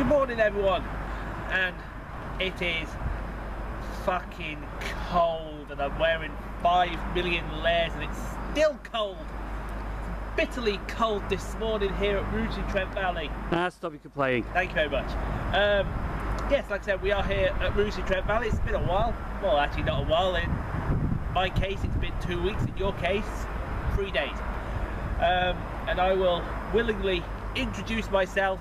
Good morning, everyone. And it is fucking cold, and I'm wearing five million layers, and it's still cold. It's bitterly cold this morning here at Rugeley Trent Valley. Ah, stop your complaining. Thank you very much. Um, yes, like I said, we are here at Rugeley Trent Valley. It's been a while. Well, actually, not a while. In my case, it's been two weeks. In your case, three days. Um, and I will willingly introduce myself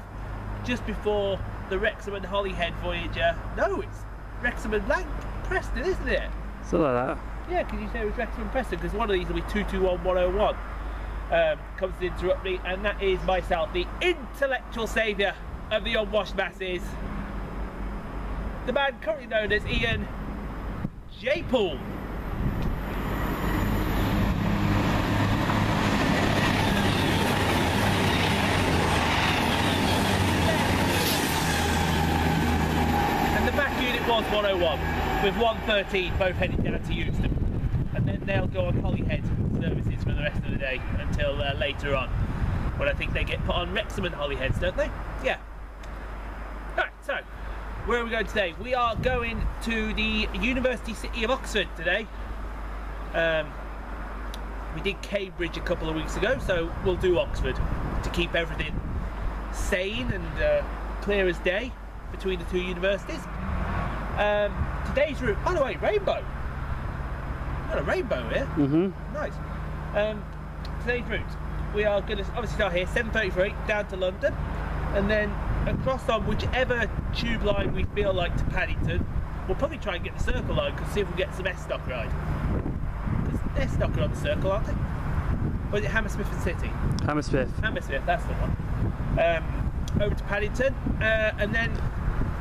just before the Wrexham and Holyhead Voyager. No, it's Wrexham and Blank Preston, isn't it? Something like that. Yeah, because you say it was Wrexham and Preston, because one of these will be 221101. Um, comes to interrupt me, and that is myself, the intellectual saviour of the unwashed masses. The man currently known as Ian J. Poole. And the back unit was 101, with 113 both heading down to Euston. And then they'll go on Holyhead services for the rest of the day until uh, later on. When I think they get put on Wrexham and Holyheads, don't they? Yeah. Alright, so where are we going today? We are going to the University City of Oxford today. Um, we did Cambridge a couple of weeks ago, so we'll do Oxford to keep everything sane and uh, clear as day between the two universities. Um, today's route, by the way, rainbow. Got a rainbow here. Mm-hmm. Nice. Um, today's route, we are going to obviously start here, 7.33, down to London, and then across on whichever tube line we feel like to Paddington. We'll probably try and get the Circle line, because see if we get some S-Stock ride. Because they're stocker on the Circle, aren't they? Or is it Hammersmith and City? Hammersmith. Hammersmith, that's the one. Um, over to Paddington, uh, and then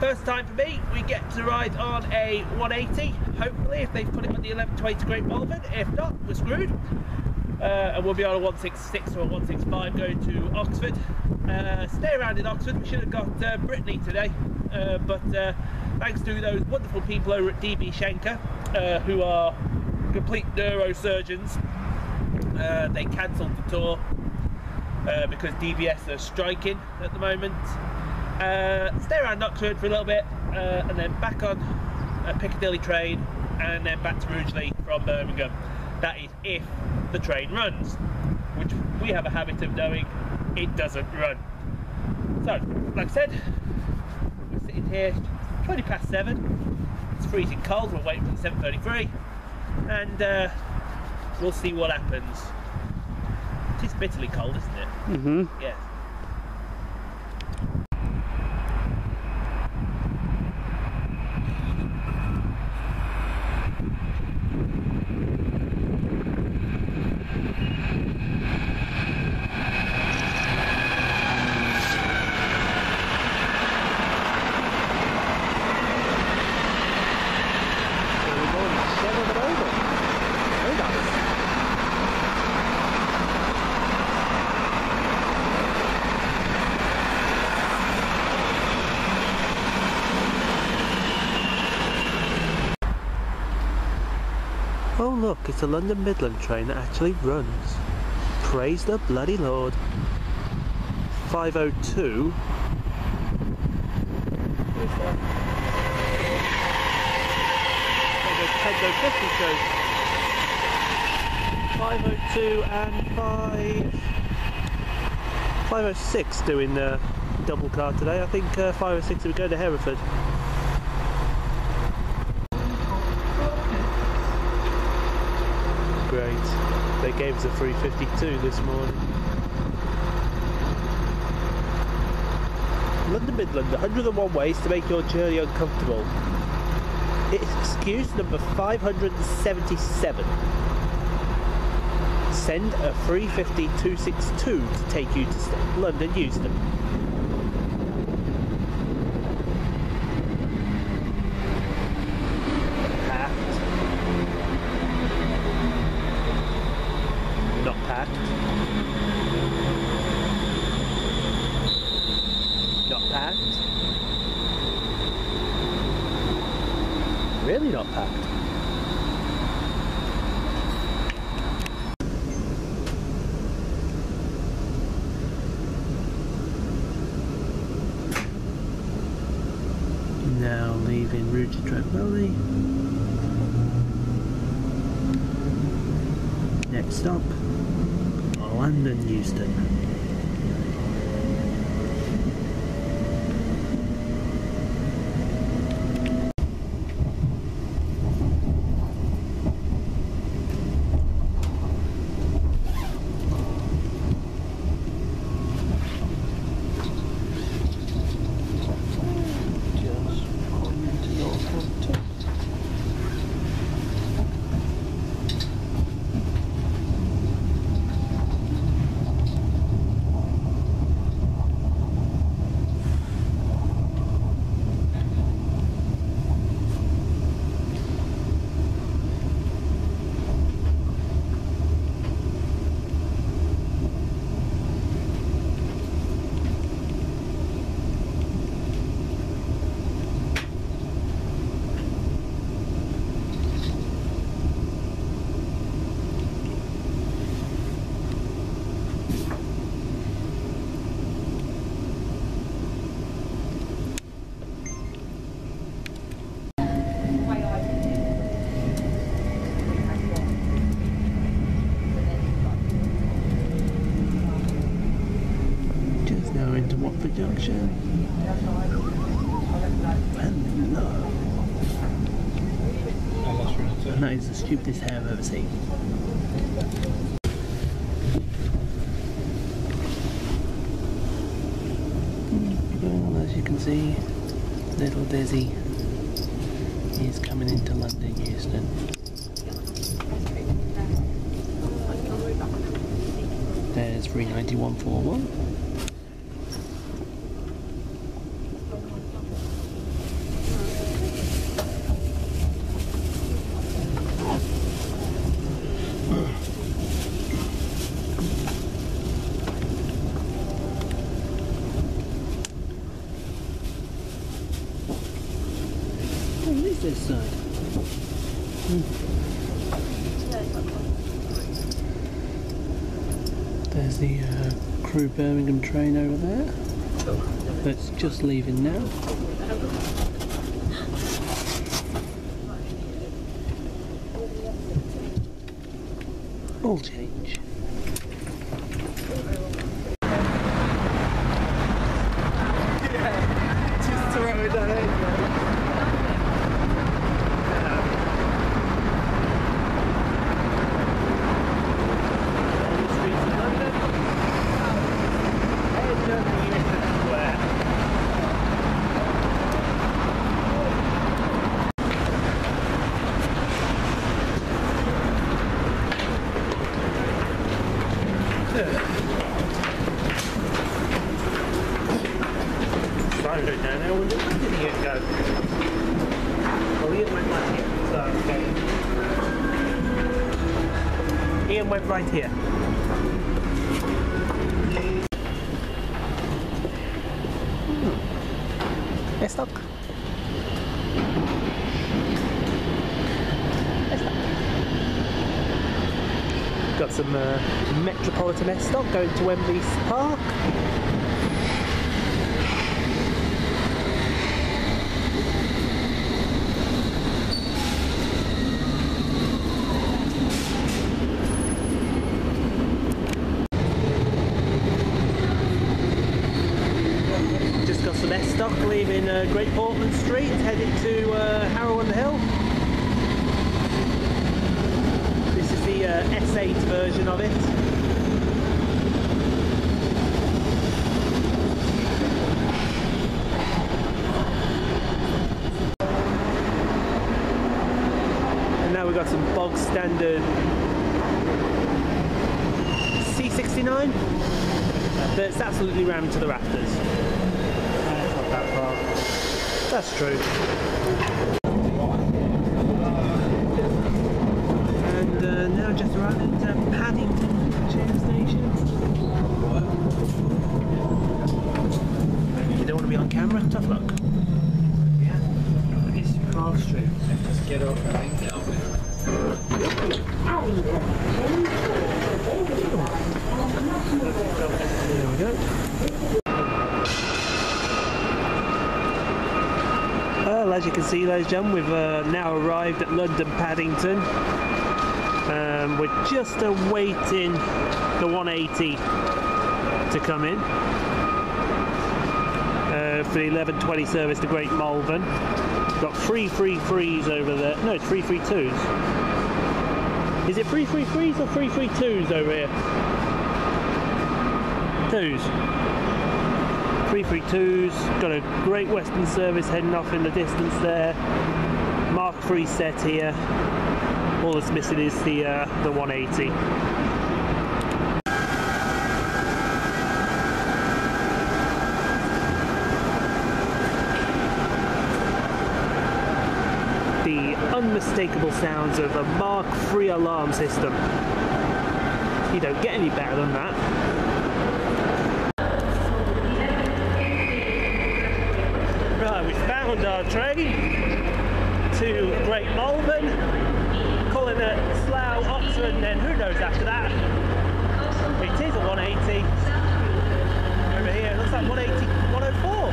first time for me, we get to ride on a 180. Hopefully, if they've put it on the 1120 to Great Malvern. If not, we're screwed. Uh, and we'll be on a 166 or a 165 going to Oxford. Uh, stay around in Oxford. We should have got uh, Brittany today, uh, but uh, thanks to those wonderful people over at DB Schenker, uh, who are complete neurosurgeons, they cancelled the tour because DBS are striking at the moment. Uh, stay around Oxford for a little bit uh, and then back on a Piccadilly train and then back to Rugeley from Birmingham. That is if the train runs, which we have a habit of knowing it doesn't run. So, like I said, we're sitting here 20 past 7. It's freezing cold, we're waiting for the 7.33 and uh, we'll see what happens. It is bitterly cold, isn't it? Mm-hmm. Yes. Oh look, it's a London Midland train that actually runs. Praise the bloody Lord. 502. Where's that? Tango 50 shows 502 and 5... 506 doing the double car today. I think uh, 506 will go to Hereford. Great. They gave us a 352 this morning. London Midland, 101 ways to make your journey uncomfortable. It's Excuse number 577. Send a 350 to take you to London Euston. Junction. And uh, that is the stupidest hair I've ever seen. Well, as you can see, little Dizzy is coming into London Euston. There's 39141. Oh, what is this side? Hmm. There's the uh, Crewe Birmingham train over there. That's just leaving now. All change. Just throw it down. Phone down there. Where did Ian go? Oh, Ian went right here. So, okay. Ian went right here. Hmm. S stock. Got some uh, Metropolitan S stock going to Wembley Park. Just got some S stock leaving uh, Great Portland Street, headed to uh, Harrow on the Hill. This is the uh, S8 version of it. And now we've got some bog standard C69 that's absolutely rammed to the rafters. That's not that far. That's true. And uh, now just arrived at Paddington Tube Station. You don't want to be on camera? Tough luck. Yeah. It's Praed Street. Just get up, I think. There we go. Hello, as you can see, ladies and gentlemen, we've uh, now arrived at London Paddington. Um, we're just awaiting the 180 to come in uh, for the 11:20 service to Great Malvern. Got three free threes over there. No, it's three free twos. Is it three free threes or three free twos over here? Twos. Three free twos. Got a Great Western service heading off in the distance there. Mark III set here. All that's missing is the uh, the 180. The unmistakable sounds of a Mark III alarm system. You don't get any better than that. Train to Great Malvern, calling it Slough, Oxford, and then who knows after that. It is a 180. Over here, it looks like 180, 104.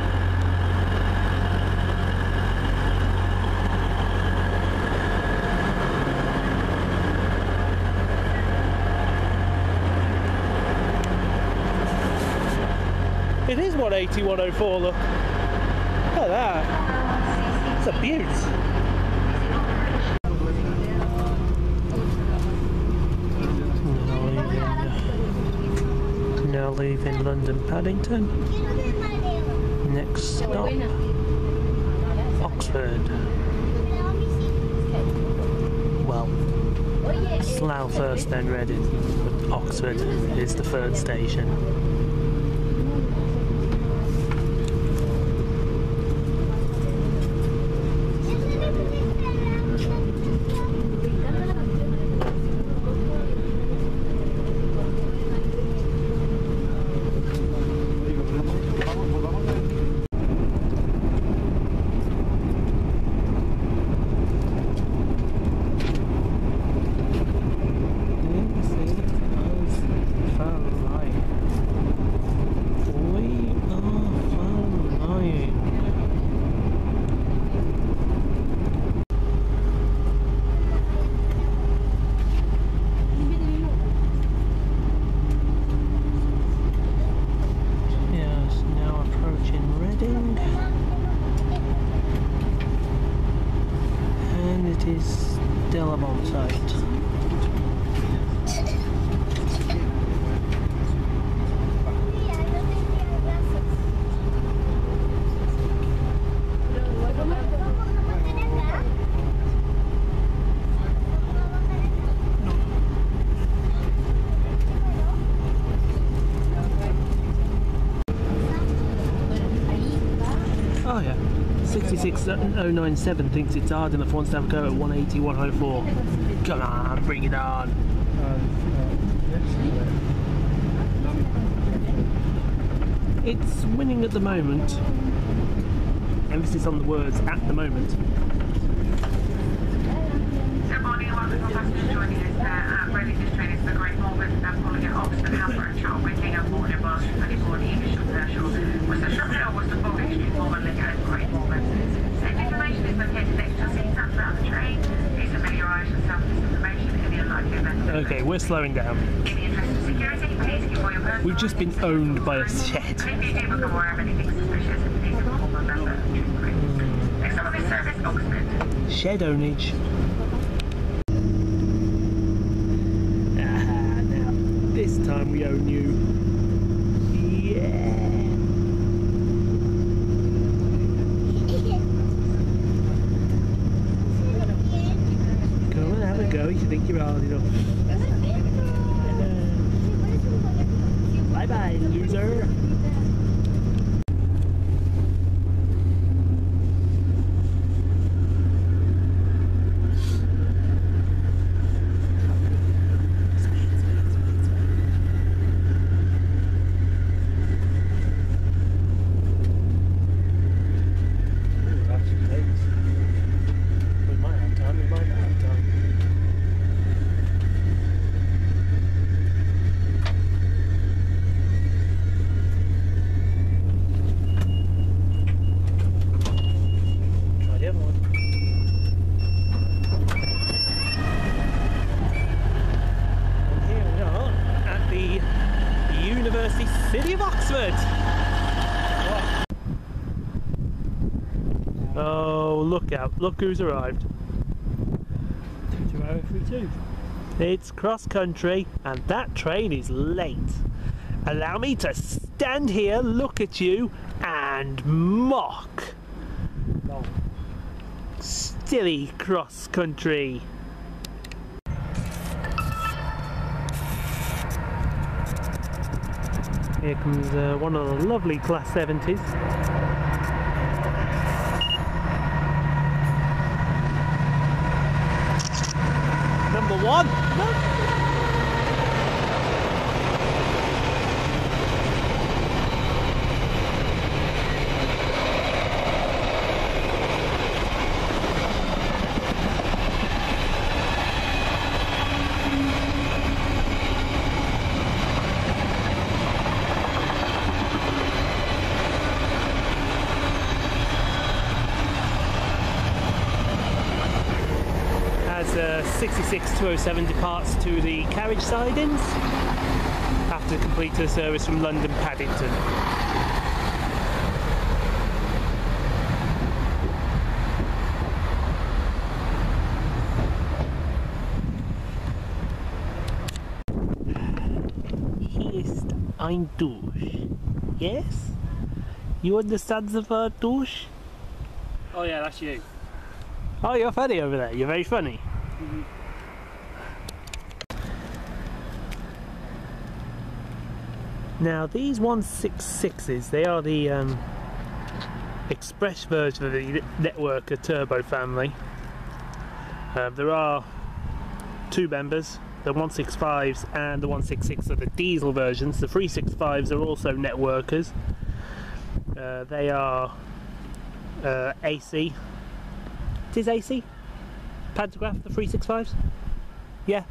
It is 180, 104, look. Look at that. It's a beaut. Now leaving London Paddington. Next stop, Oxford. Well, Slough first, then Reading. Oxford is the third station. Yes, now approaching Reading. And it is still a bomb site. Oh yeah. 66097 thinks it's hard in the a go at 180, 104. Come on, bring it on. It's winning at the moment. Emphasis on the words at the moment. Good morning welcome to passengers joining us there at train Great Malvern and calling at Oxford Hanborough Shuttle Wicking and Morning Bus 24 the English Commercial. Was the shuttle was the Bolton Street Malvern Link and Great Malvern. Safe information is located next to your seats and throughout the train. Please familiarise yourself with this information in the unlikely event. of- Okay, we're slowing down. We've just been owned by a shed. And. Shed ownage. Ah, now this time we own you. Yeah. Come on, have a go. You think you're hard enough. Bye bye, loser. We might have time, we might not have time. good. Oh, look out. Look who's arrived. It's cross country and that train is late. Allow me to stand here, look at you, and mock. Silly cross country. Here comes uh, one of the lovely Class 70s. Number one. As uh, 66207 departs to the carriage sidings after completing a service from London Paddington. Ein Dusch. Yes? You understand the word douche? Oh yeah, that's you. Oh, you're funny over there. You're very funny. Mm-hmm. Now, these 166s, they are the um, express version of the Networker Turbo family. Uh, there are two members, the 165s and the 166 are the diesel versions. The 365s are also networkers. Uh, they are uh, AC it is AC pantograph the 365s yeah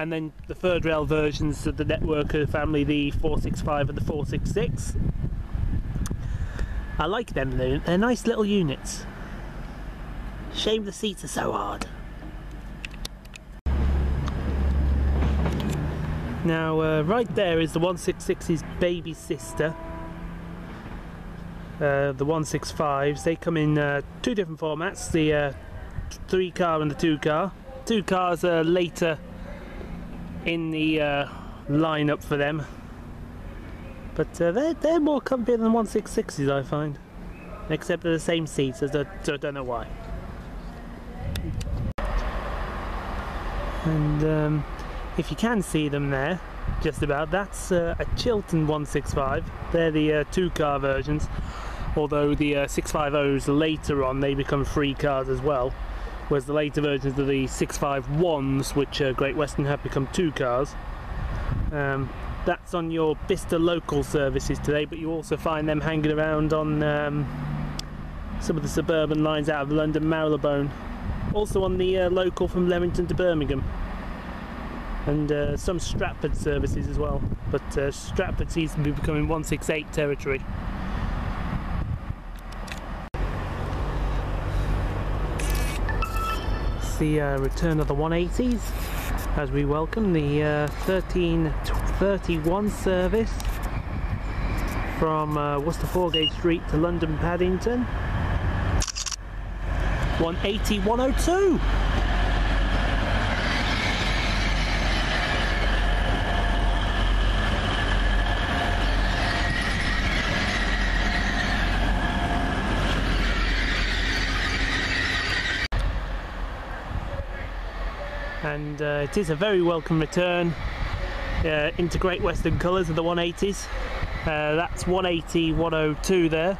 and then the third rail versions of the networker family the 465 and the 466 I like them they're, they're nice little units shame the seats are so hard now uh, right there is the 166's baby sister uh, the 165s. They come in uh, two different formats the uh, three car and the two car. Two cars are later in the uh, lineup for them, but uh, they're, they're more comfy than 166s, I find. Except they're the same seats, so I don't know why. And um, if you can see them there, just about, that's uh, a Chiltern 165. They're the uh, two car versions although the uh, 650s later on they become free cars as well whereas the later versions of the 651s which uh, Great Western have become two cars. Um, that's on your Bicester local services today but you also find them hanging around on um, some of the suburban lines out of London Marylebone. Also on the uh, local from Leamington to Birmingham. And uh, some Stratford services as well. But uh, Stratford seems to be becoming 168 territory the uh, return of the 180s as we welcome the uh, 1331 service from uh, Worcester Foregate Street to London Paddington. 180 102 and uh, it is a very welcome return uh, into Great Western colours of the 180s. Uh, that's 180 102 there.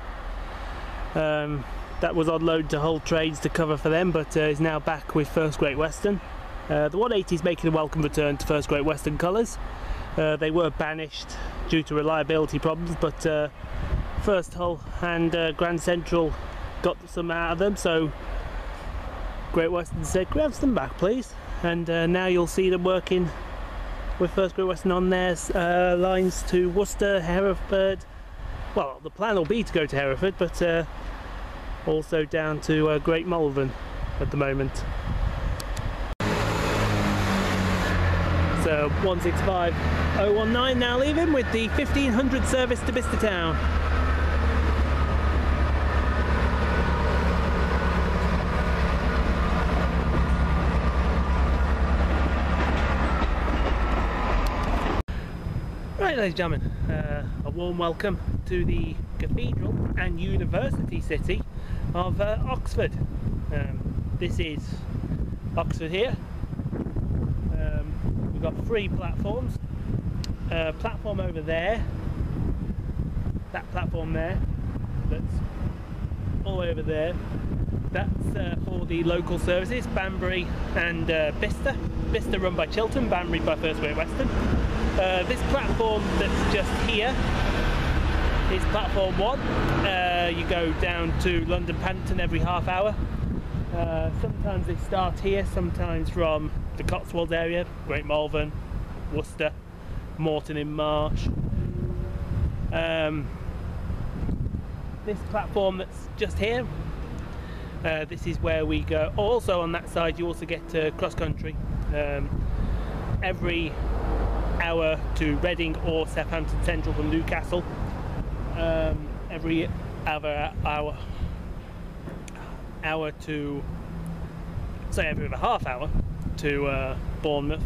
Um, that was on load to Hull Trains to cover for them, but uh, is now back with First Great Western. Uh, the 180 is making a welcome return to First Great Western colours. Uh, they were banished due to reliability problems, but First Hull and Grand Central got some out of them, so Great Western said, grab them back, please and uh, now you'll see them working with First Great Western on their uh, lines to Worcester, Hereford. Well, the plan will be to go to Hereford, but uh, also down to uh, Great Malvern at the moment. So uh, 165019 now leaving with the 1500 service to Bicester Town. Right, ladies and gentlemen, uh, a warm welcome to the cathedral and university city of uh, Oxford. Um, this is Oxford here. Um, we've got three platforms. Uh, platform over there, that platform there, that's all over there. That's uh, for the local services, Banbury and uh, Bicester. Bicester run by Chiltern, Banbury by First Great Western. Uh, this platform that's just here is platform one. Uh, you go down to London Paddington every half hour. Uh, sometimes they start here, sometimes from the Cotswolds area, Great Malvern, Worcester, Moreton in Marsh. Um, this platform that's just here, uh, this is where we go. Also on that side you also get to cross country. Um, every hour to Reading or Southampton Central from Newcastle. Um, every other hour, hour to, say every other half hour to uh, Bournemouth.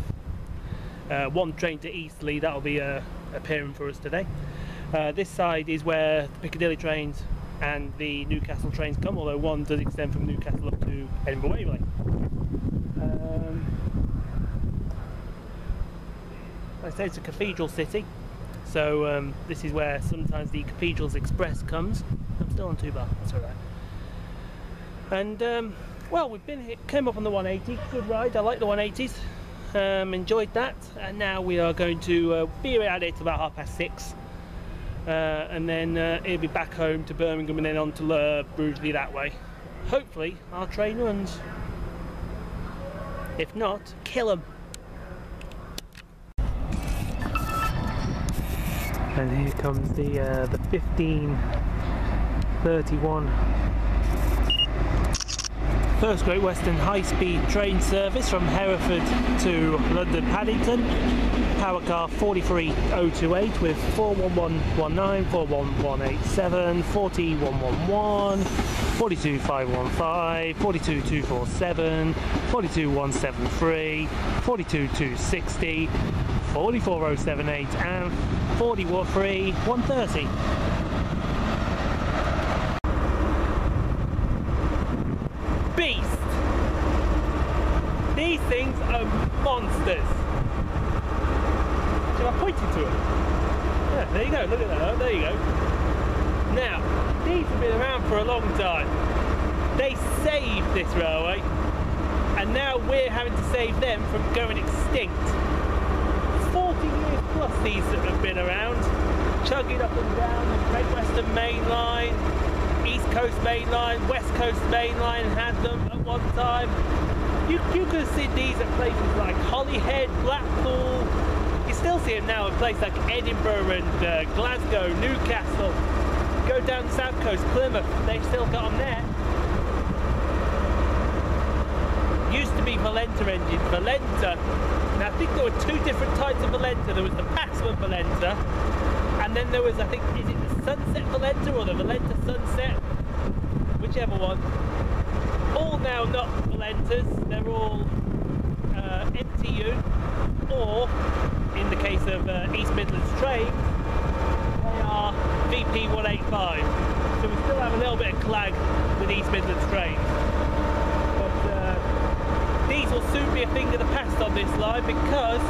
Uh, one train to Eastleigh, that'll be uh, appearing for us today. Uh, this side is where the Piccadilly trains and the Newcastle trains come, although one does extend from Newcastle up to Edinburgh Waverley. Um, I say it's a cathedral city, so um, this is where sometimes the Cathedrals Express comes. I'm still on two that's alright. And um, well, we've been here, came up on the 180, good ride. I like the 180s, um, enjoyed that. And now we are going to uh, be at it about half past six, uh, and then uh, it'll be back home to Birmingham and then on to uh, Rugeley that way. Hopefully, our train runs. If not, kill them. And here comes the uh, the 1531 First Great Western High Speed train service from Hereford to London Paddington. Power car 43028 with 41119, 41187, 40111, 42515, 42247, 42173, 42260, 44078 and 43 130. Beast! These things are monsters. Should I point you to them? Yeah, there you go, look at that, there you go. Now, these have been around for a long time. They saved this railway, and now we're having to save them from going extinct. 40 these that have been around, chugging up and down the Great Western Main Line, East Coast Main Line, West Coast Main Line had them at one time. You, you seen these at places like Holyhead, Blackpool. You still see them now at places like Edinburgh and uh, Glasgow, Newcastle. Go down the south coast, Plymouth, they've still got them there. Be Valenta engines. Valenta now I think there were two different types of Valenta. There was the Paxman Valenta, and then there was, I think, is it the Sunset Valenta or the Valenta Sunset? Whichever one. All now not Valentas, they're all uh, MTU, or in the case of uh, East Midlands trains, they are VP 185. So we still have a little bit of clag with East Midlands trains. Will soon be a thing of the past on this line because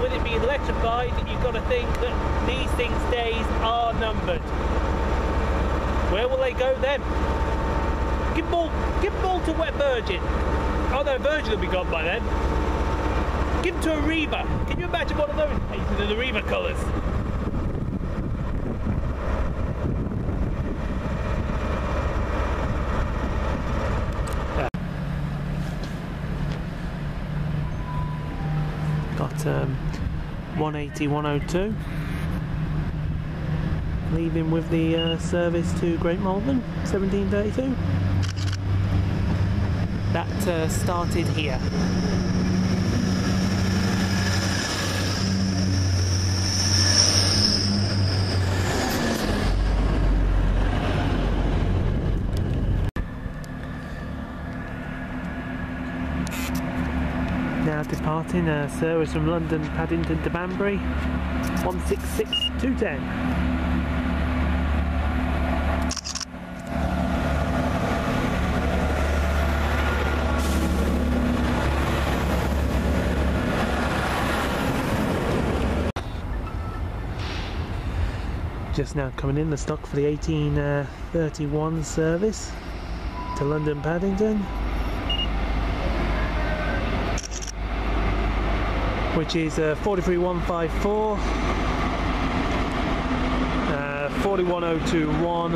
with it being electrified, you've got to think that these things' days are numbered. Where will they go then? Give them all, give them all to Wet Virgin. Oh no, Virgin will be gone by then. Give them to Arriva. Can you imagine one of those painted in Arriva colours? Got um, 180, 102. Leaving with the uh, service to Great Malvern, 1732. That uh, started here. Departing a uh, service from London Paddington to Banbury, 166210. Just now coming in the stock for the 1831 uh, service to London Paddington. Which is uh, 43154, uh, 41021,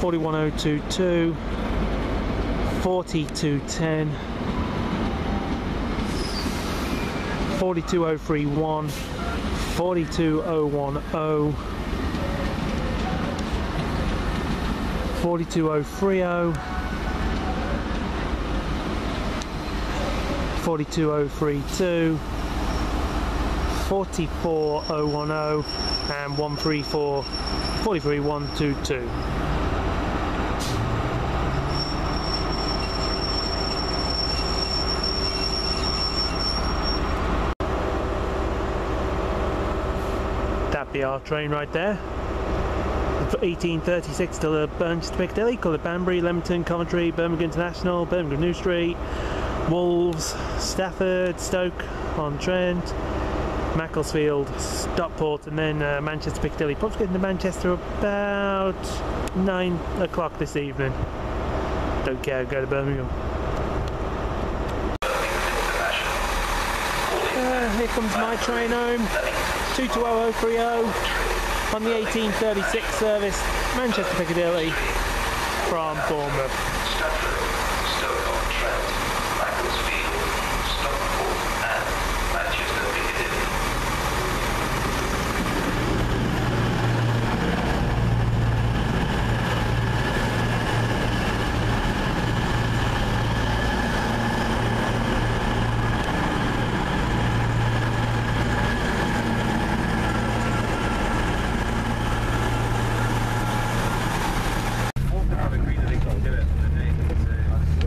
41022, 40210, 42031. 42010 42030 42032 44010 and 134 43122 That'd be our train right there. 1836 to the Burns to Piccadilly, called Banbury, Leamington, Coventry, Birmingham International, Birmingham New Street, Wolves, Stafford, Stoke on Trent, Macclesfield, Stockport, and then uh, Manchester Piccadilly. Probably getting to Manchester about 9 o'clock this evening. Don't care, go to Birmingham. Uh, here comes my train home. 220030 on the 1836 service, Manchester Piccadilly from Bournemouth. Stafford, Stoke-on-Trent, Macclesfield, Stockport and Manchester Piccadilly.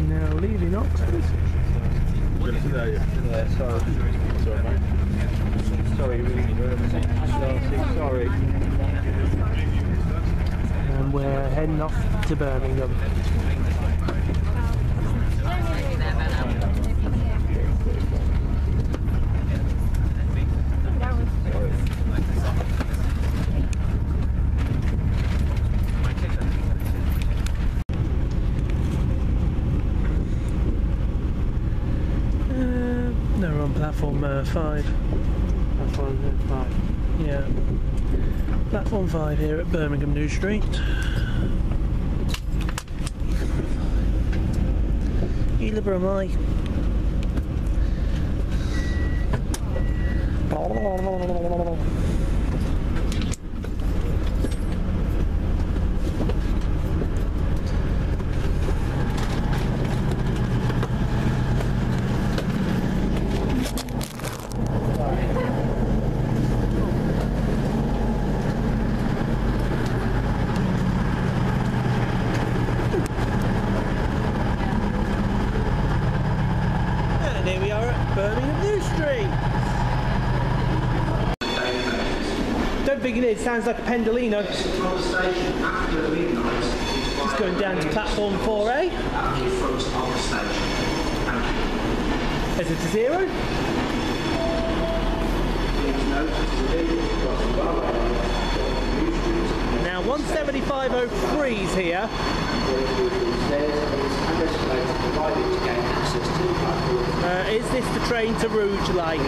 Now leaving Oxford. Sorry. And we're heading off to Birmingham. Uh, no, we're on uh, 5. Platform five. Yeah. Platform 5 here at Birmingham New Street. Elibra am I? And here we are at Birmingham New Street. Think sounds like a Pendolino. It's going down to platform 4A. at the front of the station. Thank you. Is it a zero? Now 175.03 is here. to to. Uh, is this the train to Rugeley?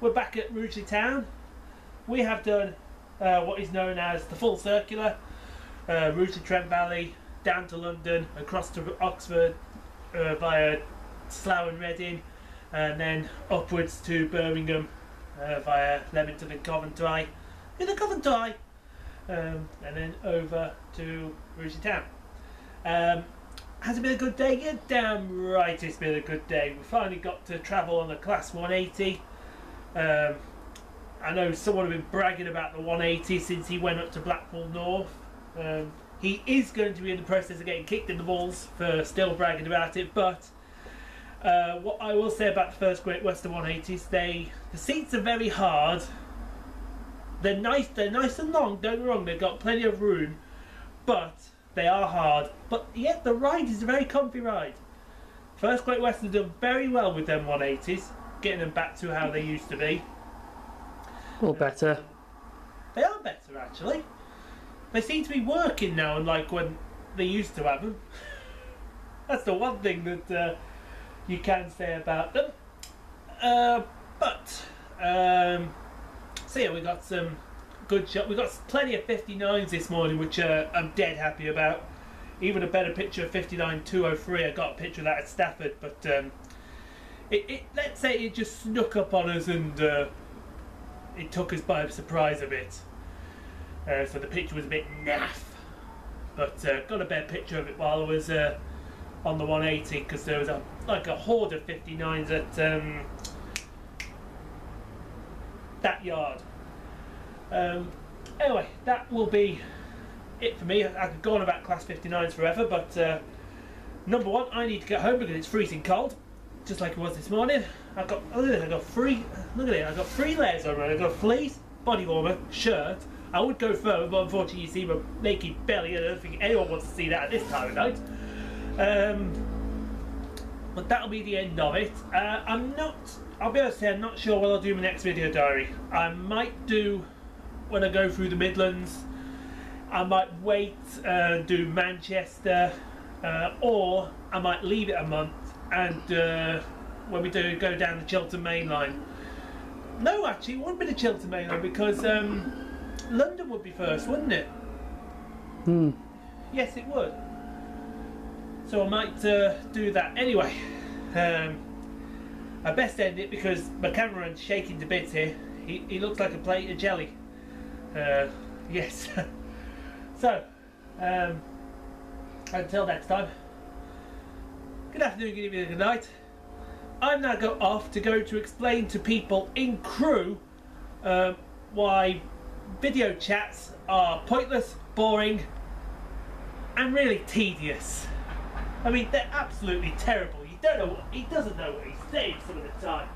We're back at Rugeley Town. We have done uh, what is known as the full circular, uh, Rugeley Trent Valley, down to London, across to Oxford uh, via Slough and Reading, and then upwards to Birmingham uh, via Leamington and Coventry, in the Coventry, um, and then over to Rugeley Town. Um, has it been a good day? Yeah, damn right it's been a good day. We finally got to travel on the Class 180. Um, I know someone have been bragging about the 180 since he went up to Blackpool North. Um, he is going to be in the process of getting kicked in the balls for still bragging about it, but uh, what I will say about the first Great Western 180s, they the seats are very hard. They're nice. They're nice and long. Don't get wrong. They've got plenty of room, but they are hard. But yet the ride is a very comfy ride. First Great Western done very well with them 180s, getting them back to how they used to be. Or better. They are better actually. They seem to be working now, unlike when they used to have them. That's the one thing that uh, you can say about them. Uh, but um, so yeah, we got some good shot. We got plenty of 59s this morning, which uh, I'm dead happy about. Even a better picture of 59 203. I got a picture of that at Stafford, but um, it, it let's say it just snuck up on us and uh, it took us by surprise a bit. Uh, so the picture was a bit naff, but uh, got a better picture of it while I was uh, on the 180 because there was a like a horde of 59s at um, that yard. Um, anyway, that will be it for me. I could go on about class 59s forever, but uh, number one, I need to get home because it's freezing cold, just like it was this morning. I've got look at this, I've got three look at it, I've got three layers on. I've got a fleece, body warmer, shirt. I would go further, but unfortunately you see my naked belly I don't think anyone wants to see that at this time of night. Um, but that'll be the end of it. Uh, I'm not, I'll be honest, I'm not sure what I'll do in my next video diary. I might do, when I go through the Midlands, I might wait and do Manchester, uh, or I might leave it a month and uh, when we do go down the Chiltern Main Line. No, actually, it wouldn't be the Chiltern Main Line because um, London would be first, wouldn't it? Hmm. Yes, it would. So I might uh, do that anyway. Um, I best end it because my cameraman's shaking to bits here. He, he looks like a plate of jelly. Uh, yes. so, um, until next time. Good afternoon, good evening, good night. I'm now go off to go to explain to people in Crewe um, why video chats are pointless, boring, and really tedious. I mean, they're absolutely terrible. You don't know what he doesn't know what he's saying some of the time.